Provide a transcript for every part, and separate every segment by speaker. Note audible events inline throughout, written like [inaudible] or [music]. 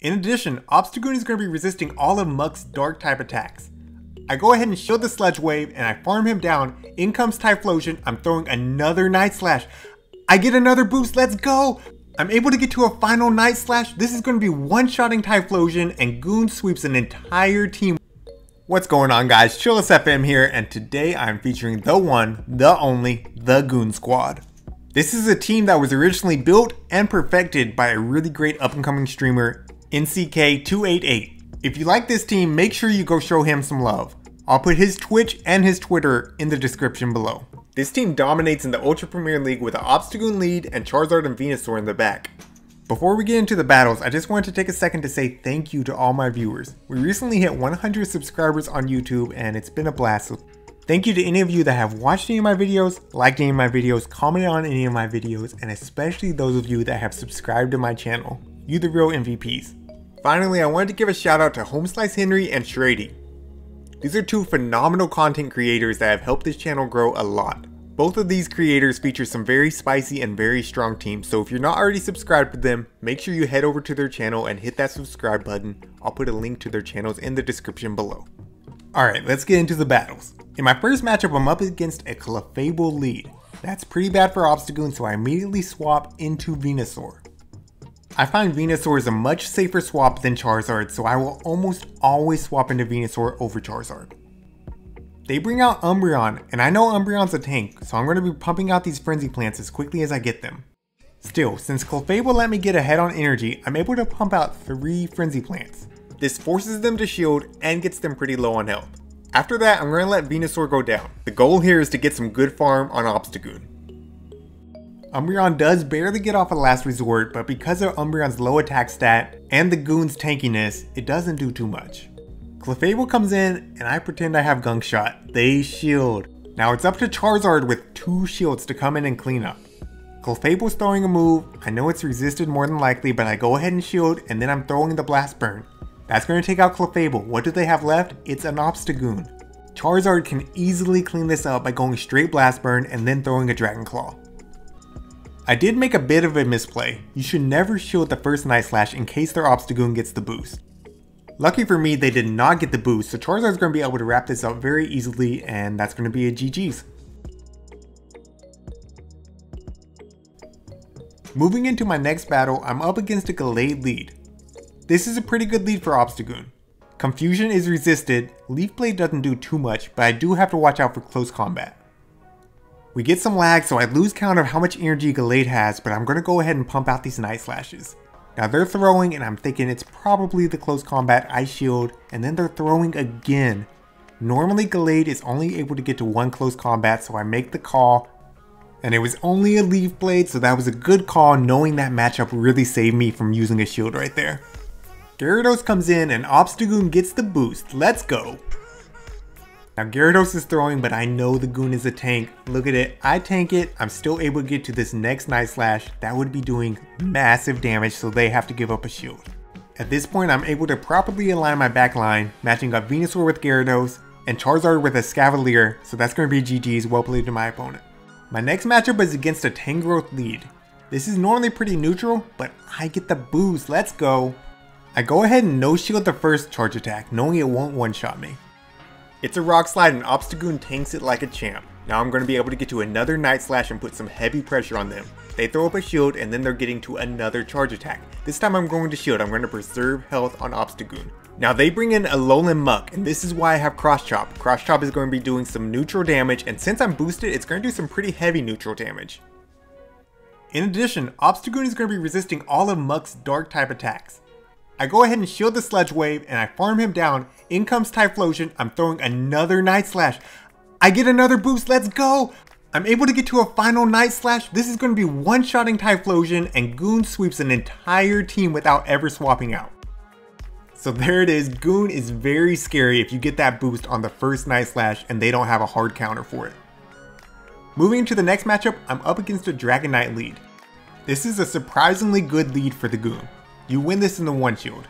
Speaker 1: In addition, Obstagoon is going to be resisting all of Muk's dark type attacks. I go ahead and shield the Sludge Wave and I farm him down. In comes Typhlosion. I'm throwing another Night Slash. I get another boost. Let's go. I'm able to get to a final Night Slash. This is going to be one-shotting Typhlosion and Goon sweeps an entire team. What's going on guys? Chillis FM here and today I'm featuring the one, the only, the Goon Squad. This is a team that was originally built and perfected by a really great up and coming streamer, NCK288. If you like this team, make sure you go show him some love. I'll put his Twitch and his Twitter in the description below. This team dominates in the Ultra Premier League with an Obstagoon lead and Charizard and Venusaur in the back. Before we get into the battles, I just wanted to take a second to say thank you to all my viewers. We recently hit 100 subscribers on YouTube and it's been a blast. Thank you to any of you that have watched any of my videos, liked any of my videos, commented on any of my videos, and especially those of you that have subscribed to my channel. You the real MVPs. Finally, I wanted to give a shout out to Homeslice Henry and Shrady. These are two phenomenal content creators that have helped this channel grow a lot. Both of these creators feature some very spicy and very strong teams, so if you're not already subscribed to them, make sure you head over to their channel and hit that subscribe button. I'll put a link to their channels in the description below. Alright, let's get into the battles. In my first matchup, I'm up against a Clefable lead. That's pretty bad for Obstagoon, so I immediately swap into Venusaur. I find Venusaur is a much safer swap than Charizard, so I will almost always swap into Venusaur over Charizard. They bring out Umbreon, and I know Umbreon's a tank, so I'm going to be pumping out these Frenzy Plants as quickly as I get them. Still, since Clefable let me get ahead on energy, I'm able to pump out 3 Frenzy Plants. This forces them to shield and gets them pretty low on health. After that, I'm going to let Venusaur go down. The goal here is to get some good farm on Obstagoon. Umbreon does barely get off a last resort, but because of Umbreon's low attack stat and the Goon's tankiness, it doesn't do too much. Clefable comes in and I pretend I have Gunk Shot. They shield. Now it's up to Charizard with two shields to come in and clean up. Clefable's throwing a move, I know it's resisted more than likely, but I go ahead and shield and then I'm throwing the Blast Burn. That's going to take out Clefable. What do they have left? It's an Obstagoon. Charizard can easily clean this up by going straight Blast Burn and then throwing a Dragon Claw. I did make a bit of a misplay. You should never shield the first Night Slash in case their Obstagoon gets the boost. Lucky for me, they did not get the boost, so Charizard's going to be able to wrap this up very easily, and that's going to be a GG's. Moving into my next battle, I'm up against a Gallade lead. This is a pretty good lead for Obstagoon. Confusion is resisted, Leaf Blade doesn't do too much, but I do have to watch out for close combat. We get some lag, so I lose count of how much energy Gallade has, but I'm going to go ahead and pump out these Night Slashes. Now they're throwing, and I'm thinking it's probably the close combat Ice Shield, and then they're throwing again. Normally Gallade is only able to get to one close combat, so I make the call, and it was only a Leaf Blade, so that was a good call knowing that matchup really saved me from using a shield right there. Gyarados comes in and Obstagoon gets the boost, let's go! Now Gyarados is throwing, but I know the Goon is a tank. Look at it, I tank it, I'm still able to get to this next Night Slash. That would be doing massive damage, so they have to give up a shield. At this point, I'm able to properly align my backline, matching up Venusaur with Gyarados, and Charizard with Escavalier, so that's going to be GG's, well played to my opponent. My next matchup is against a Tangrowth lead. This is normally pretty neutral, but I get the boost, let's go. I go ahead and no shield the first charge attack, knowing it won't one-shot me. It's a rock slide and Obstagoon tanks it like a champ. Now I'm going to be able to get to another Night Slash and put some heavy pressure on them. They throw up a shield and then they're getting to another charge attack. This time I'm going to shield, I'm going to preserve health on Obstagoon. Now they bring in Alolan Muk and this is why I have Cross Chop. Cross Chop is going to be doing some neutral damage and since I'm boosted it's going to do some pretty heavy neutral damage. In addition, Obstagoon is going to be resisting all of Muk's dark type attacks. I go ahead and shield the Sludge Wave and I farm him down. In comes Typhlosion. I'm throwing another Night Slash. I get another boost. Let's go. I'm able to get to a final Night Slash. This is going to be one-shotting Typhlosion and Goon sweeps an entire team without ever swapping out. So there it is. Goon is very scary if you get that boost on the first Night Slash and they don't have a hard counter for it. Moving to the next matchup, I'm up against a Dragonite lead. This is a surprisingly good lead for the Goon. You win this in the one shield.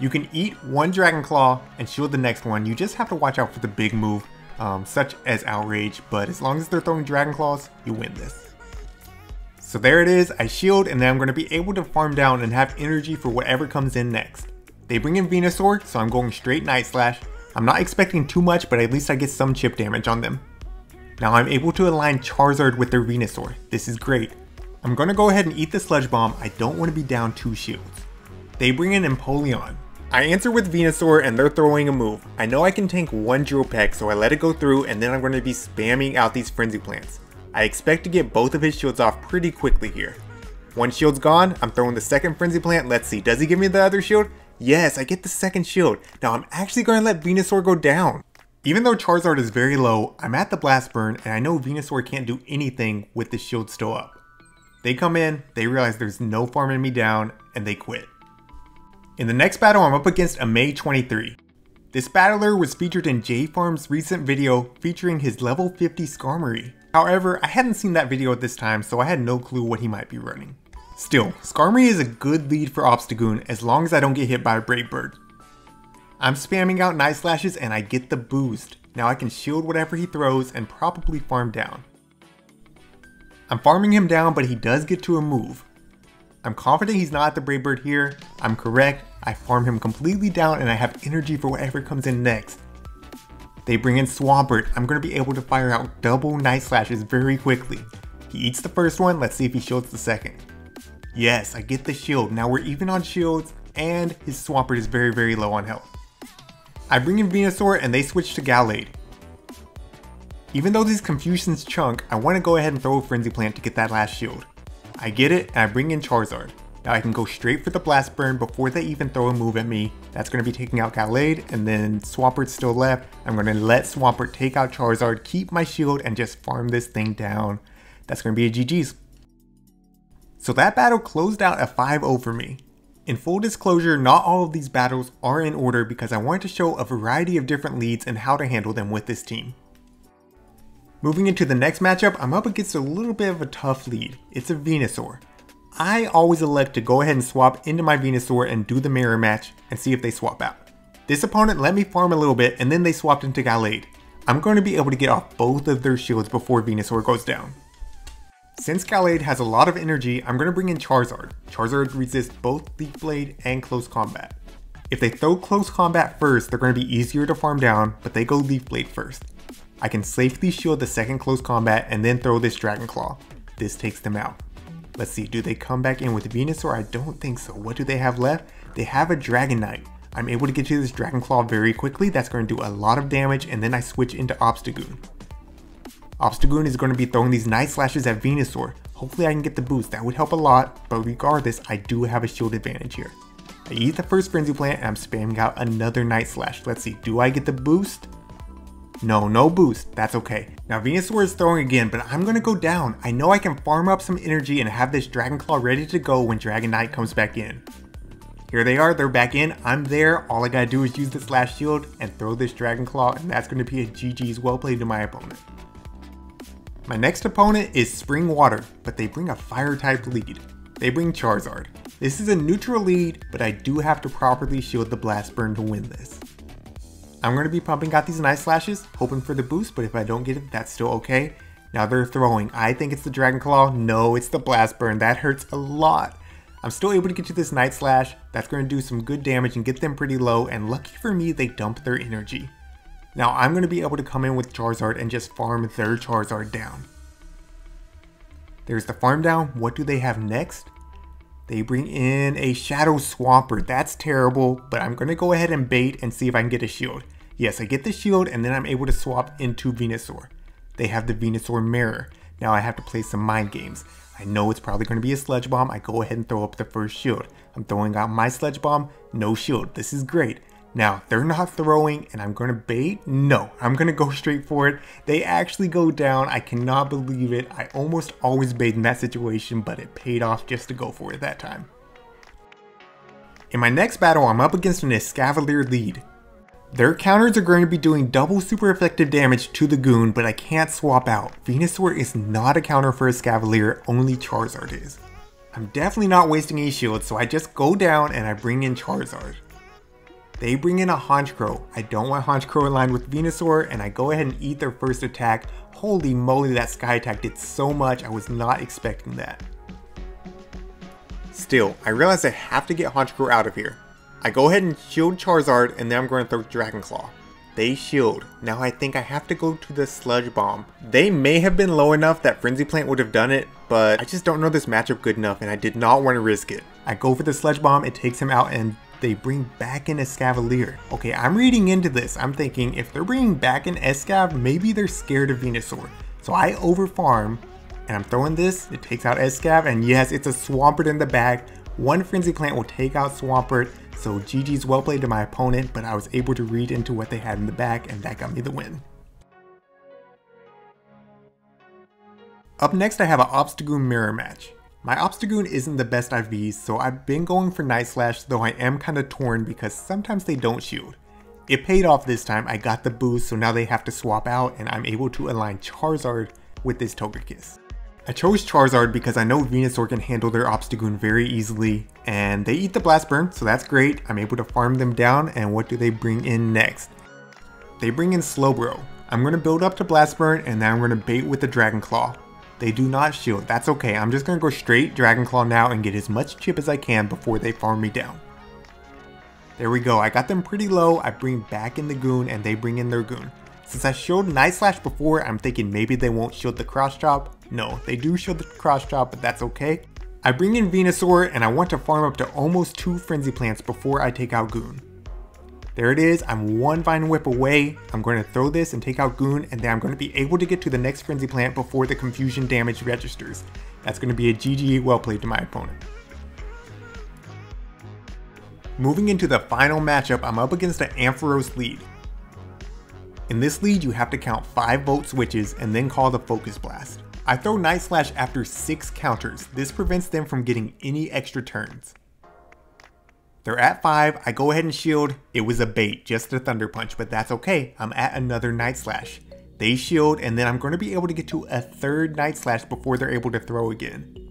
Speaker 1: You can eat one Dragon Claw and shield the next one. You just have to watch out for the big move, um, such as Outrage, but as long as they're throwing Dragon Claws, you win this. So there it is, I shield and then I'm going to be able to farm down and have energy for whatever comes in next. They bring in Venusaur, so I'm going straight Night Slash. I'm not expecting too much, but at least I get some chip damage on them. Now I'm able to align Charizard with their Venusaur. This is great. I'm going to go ahead and eat the Sludge Bomb. I don't want to be down two shields. They bring in Empoleon. I answer with Venusaur and they're throwing a move. I know I can tank one Drill Peck, so I let it go through and then I'm going to be spamming out these Frenzy Plants. I expect to get both of his shields off pretty quickly here. One shield's gone, I'm throwing the second Frenzy Plant, let's see, does he give me the other shield? Yes, I get the second shield. Now I'm actually going to let Venusaur go down. Even though Charizard is very low, I'm at the Blast Burn and I know Venusaur can't do anything with the shield still up. They come in, they realize there's no farming me down, and they quit. In the next battle, I'm up against a May 23. This battler was featured in J Farm's recent video featuring his level 50 Skarmory. However, I hadn't seen that video at this time, so I had no clue what he might be running. Still, Skarmory is a good lead for Obstagoon as long as I don't get hit by a Brave Bird. I'm spamming out Night Slashes and I get the boost. Now I can shield whatever he throws and probably farm down. I'm farming him down, but he does get to a move. I'm confident he's not the Brave Bird here. I'm correct. I farm him completely down and I have energy for whatever comes in next. They bring in Swampert. I'm going to be able to fire out double Night Slashes very quickly. He eats the first one. Let's see if he shields the second. Yes, I get the shield. Now we're even on shields and his Swampert is very, very low on health. I bring in Venusaur and they switch to Gallade. Even though these Confusions chunk, I want to go ahead and throw a Frenzy Plant to get that last shield. I get it and I bring in Charizard. Now I can go straight for the Blast Burn before they even throw a move at me. That's going to be taking out Gallade and then Swampert's still left. I'm going to let Swampert take out Charizard, keep my shield and just farm this thing down. That's going to be a GG's. So that battle closed out a 5-0 for me. In full disclosure, not all of these battles are in order because I wanted to show a variety of different leads and how to handle them with this team. Moving into the next matchup, I'm up against a little bit of a tough lead. It's a Venusaur. I always elect to go ahead and swap into my Venusaur and do the mirror match and see if they swap out. This opponent let me farm a little bit and then they swapped into Gallade. I'm going to be able to get off both of their shields before Venusaur goes down. Since Gallade has a lot of energy, I'm going to bring in Charizard. Charizard resists both Leaf Blade and Close Combat. If they throw Close Combat first, they're going to be easier to farm down, but they go Leaf Blade first. I can safely shield the second close combat and then throw this Dragon Claw. This takes them out. Let's see, do they come back in with Venusaur? I don't think so. What do they have left? They have a Dragonite. I'm able to get to this Dragon Claw very quickly. That's going to do a lot of damage and then I switch into Obstagoon. Obstagoon is going to be throwing these Night Slashes at Venusaur. Hopefully I can get the boost. That would help a lot, but regardless, I do have a shield advantage here. I eat the first Frenzy Plant and I'm spamming out another Night Slash. Let's see, do I get the boost? No, no boost, that's okay. Now Venusaur is throwing again, but I'm gonna go down. I know I can farm up some energy and have this Dragon Claw ready to go when Dragonite comes back in. Here they are, they're back in, I'm there, all I gotta do is use this last shield and throw this Dragon Claw and that's gonna be a GG's well played to my opponent. My next opponent is Spring Water, but they bring a fire type lead. They bring Charizard. This is a neutral lead, but I do have to properly shield the Blast Burn to win this. I'm going to be pumping out these Night Slashes, hoping for the boost, but if I don't get it, that's still okay. Now they're throwing. I think it's the Dragon Claw. No, it's the Blast Burn. That hurts a lot. I'm still able to get to this Night Slash. That's going to do some good damage and get them pretty low, and lucky for me, they dump their energy. Now I'm going to be able to come in with Charizard and just farm their Charizard down. There's the farm down. What do they have next? They bring in a Shadow Swampert. That's terrible, but I'm going to go ahead and bait and see if I can get a shield. Yes, I get the shield and then I'm able to swap into Venusaur. They have the Venusaur mirror. Now I have to play some mind games. I know it's probably going to be a sludge Bomb. I go ahead and throw up the first shield. I'm throwing out my sludge Bomb, no shield. This is great. Now, they're not throwing and I'm going to bait? No, I'm going to go [laughs] straight for it. They actually go down. I cannot believe it. I almost always bait in that situation, but it paid off just to go for it that time. In my next battle, I'm up against an Escavalier lead. Their counters are going to be doing double super effective damage to the Goon, but I can't swap out. Venusaur is not a counter for Escavalier, only Charizard is. I'm definitely not wasting a shield, so I just go down and I bring in Charizard. They bring in a Honchkrow. I don't want Honchkrow aligned with Venusaur, and I go ahead and eat their first attack. Holy moly, that Sky attack did so much, I was not expecting that. Still, I realize I have to get Honchkrow out of here. I go ahead and shield Charizard and then I'm going to throw Dragon Claw. They shield. Now I think I have to go to the Sludge Bomb. They may have been low enough that Frenzy Plant would have done it, but I just don't know this matchup good enough and I did not want to risk it. I go for the Sludge Bomb, it takes him out and they bring back in Escavalier. Okay, I'm reading into this. I'm thinking if they're bringing back an Escav, maybe they're scared of Venusaur. So I overfarm and I'm throwing this, it takes out Escav, and yes, it's a Swampert in the back. One Frenzy Plant will take out Swampert, so GG's well played to my opponent, but I was able to read into what they had in the back, and that got me the win. Up next, I have an Obstagoon mirror match. My Obstagoon isn't the best IV, so I've been going for Night Slash, though I am kinda torn because sometimes they don't shield. It paid off this time, I got the boost, so now they have to swap out, and I'm able to align Charizard with this Togekiss. I chose Charizard because I know Venusaur can handle their Obstagoon very easily, and they eat the Blast Burn, so that's great. I'm able to farm them down, and what do they bring in next? They bring in Slowbro. I'm going to build up to Blast Burn, and then I'm going to bait with the Dragon Claw. They do not shield, that's okay. I'm just going to go straight Dragon Claw now and get as much chip as I can before they farm me down. There we go, I got them pretty low, I bring back in the Goon, and they bring in their Goon. Since I showed Night Slash before, I'm thinking maybe they won't shield the Cross Chop, no, they do show the cross chop, but that's okay. I bring in Venusaur and I want to farm up to almost two Frenzy Plants before I take out Goon. There it is, I'm one Vine Whip away. I'm going to throw this and take out Goon and then I'm going to be able to get to the next Frenzy Plant before the confusion damage registers. That's going to be a GG well played to my opponent. Moving into the final matchup, I'm up against an Ampharos lead. In this lead, you have to count 5 Volt switches and then call the Focus Blast. I throw Night Slash after 6 counters. This prevents them from getting any extra turns. They're at 5, I go ahead and shield. It was a bait, just a Thunder Punch, but that's okay. I'm at another Night Slash. They shield, and then I'm going to be able to get to a third Night Slash before they're able to throw again.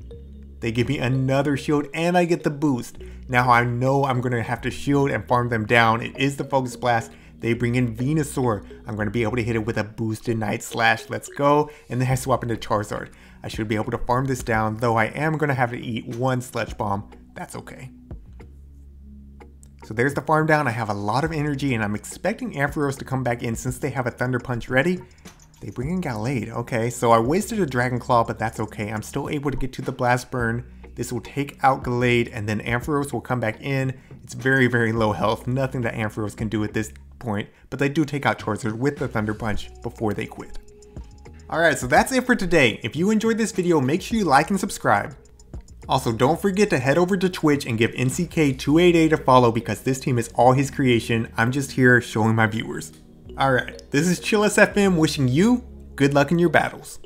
Speaker 1: They give me another shield and I get the boost. Now I know I'm going to have to shield and farm them down. It is the Focus Blast. They bring in Venusaur. I'm going to be able to hit it with a boosted Night Slash. Let's go. And then I swap into Charizard. I should be able to farm this down, though I am going to have to eat one Sludge Bomb. That's okay. So there's the farm down. I have a lot of energy and I'm expecting Ampharos to come back in since they have a Thunder Punch ready. They bring in Gallade. Okay, so I wasted a Dragon Claw, but that's okay. I'm still able to get to the Blast Burn. This will take out Gallade and then Ampharos will come back in. It's very, very low health. Nothing that Ampharos can do at this point, but they do take out Charizard with the Thunder Punch before they quit. Alright, so that's it for today. If you enjoyed this video, make sure you like and subscribe. Also, don't forget to head over to Twitch and give NCK288 a follow because this team is all his creation. I'm just here showing my viewers. Alright, this is ChillisFM wishing you good luck in your battles.